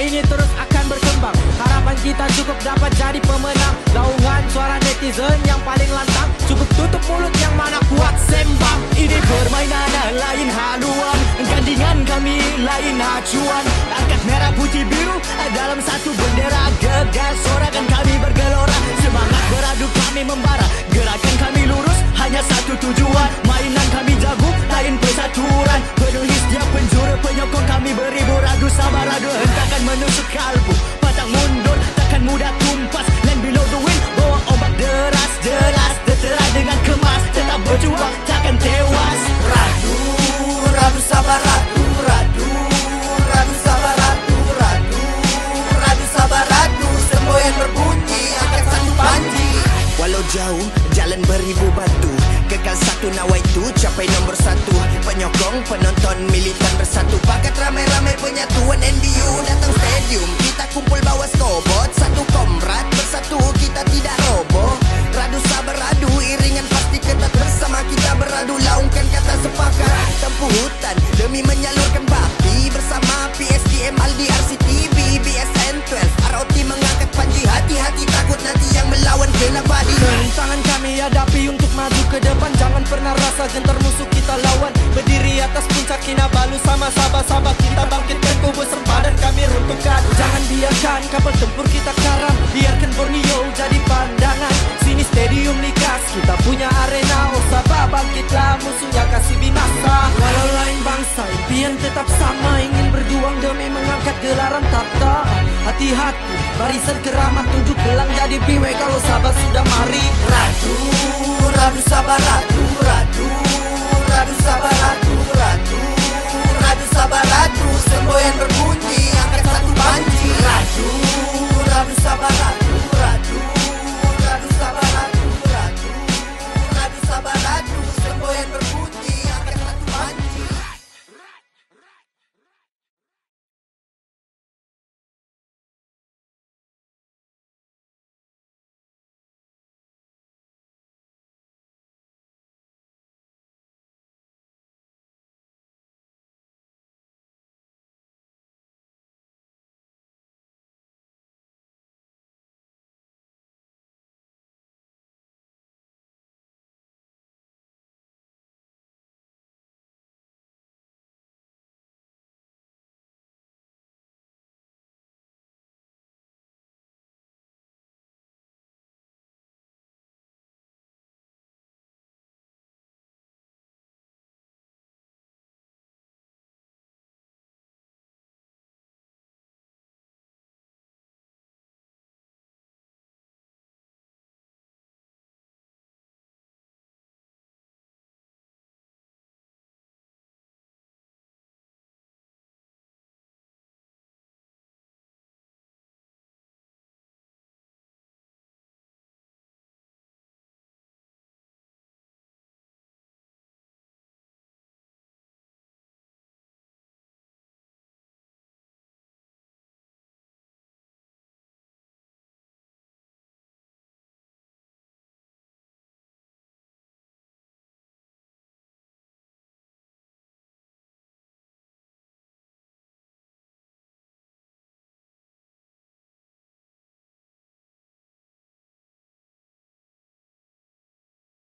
ini terus akan berkembang. Harapan kita cukup dapat jadi pemenang. Laungan suara netizen yang paling lantang. Cukup tutup mulut yang mana kuat sembang. Ini permainan lain haluan. Gandingan kami lain acuan. Angkat merah putih biru dalam satu bendera Gegas. Sorakan kami bergelora. Semangat beradu kami membara. Gerakan kami lurus hanya satu tujuan satu nawai itu capai nombor satu. Penyokong penonton militan bersatu. Pakat ramai-ramai penyatuan NBU datang stadium. Kita kumpul bawa skobot Satu komrad bersatu kita tidak roboh. Radu sabar radu iringan pasti ketat bersama. Kita beradu laungkan kata sepakat. Tempuh hutan demi menyalurkan depan Jangan pernah rasa gentar musuh kita lawan. Berdiri atas puncak Kinabalu sama sahabat-sahabat Kita bangkitkan kubur sempadan kami runtuhkan. Jangan biarkan kapal tempur kita karam. Biarkan Borneo jadi pandangan. Sini stadium likas Kita punya arena. Oh Sabah bangkitlah musuhnya kasih binasa. Walau lain bangsa impian tetap sama. Ingin berjuang demi mengangkat gelaran takhta Hati-hati barisan keramat Tunjuk gelang jadi biwe kalau Sabah sudah mari